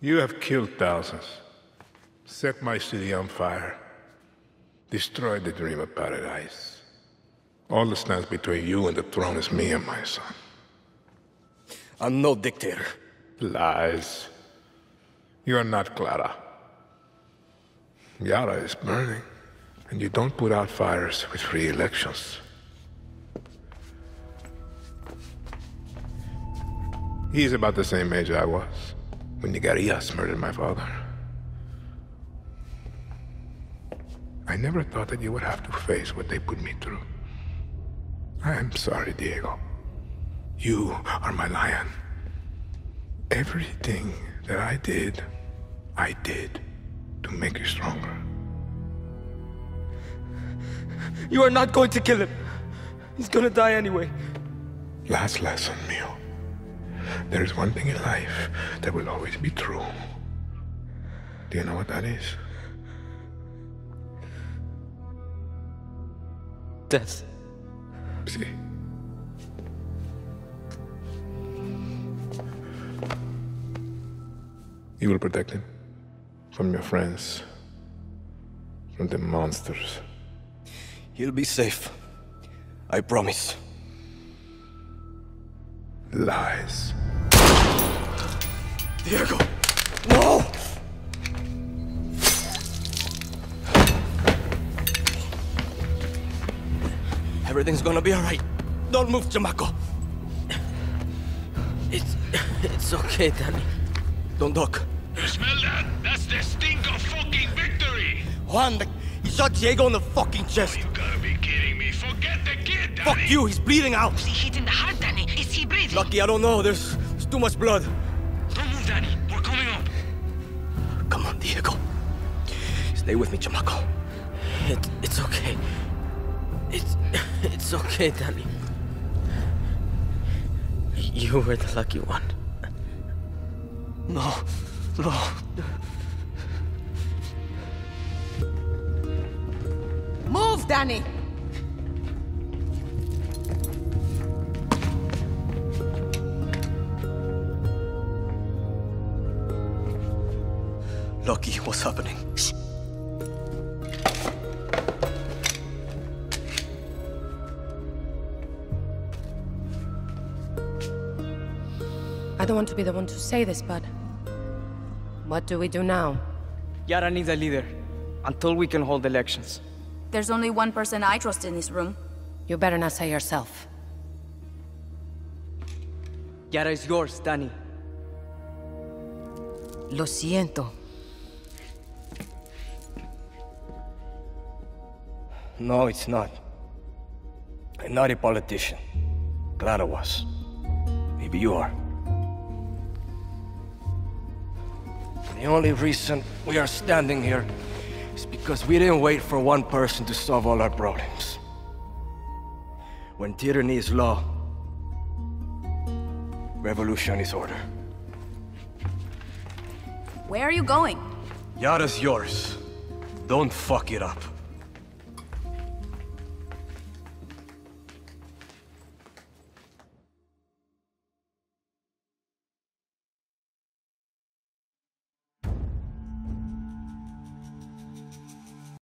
You have killed thousands, set my city on fire, destroyed the dream of paradise. All that stands between you and the throne is me and my son. I'm no dictator. Lies. You are not Clara. Yara is burning, and you don't put out fires with free elections. He's about the same age I was when Nigarias murdered my father. I never thought that you would have to face what they put me through. I'm sorry, Diego. You are my lion. Everything that I did, I did to make you stronger. You are not going to kill him. He's gonna die anyway. Last lesson, Mio. There is one thing in life that will always be true. Do you know what that is? Death. See? You will protect him from your friends, from the monsters. He'll be safe. I promise. Lies. Diego! No! Everything's gonna be alright. Don't move, Chamaco. It's... it's okay, Dani. Don't talk. You smell that? That's the stink of fucking victory! Juan, the, he shot Diego in the fucking chest. You gotta be kidding me. Forget the kid, Dani! Fuck you, he's bleeding out. Was he hit in the heart, Lucky, I don't know. There's, there's too much blood. Don't move, Dani. We're coming up. Come on, Diego. Stay with me, Chamaco. It, it's okay. It's, it's okay, Dani. You were the lucky one. No, no. Move, Dani! Lucky, what's happening? I don't want to be the one to say this, but... What do we do now? Yara needs a leader, until we can hold elections. There's only one person I trust in this room. You better not say yourself. Yara is yours, Dani. Lo siento. No, it's not. I'm not a politician. Clara was. Maybe you are. The only reason we are standing here is because we didn't wait for one person to solve all our problems. When tyranny is law, revolution is order. Where are you going? Yara's yours. Don't fuck it up.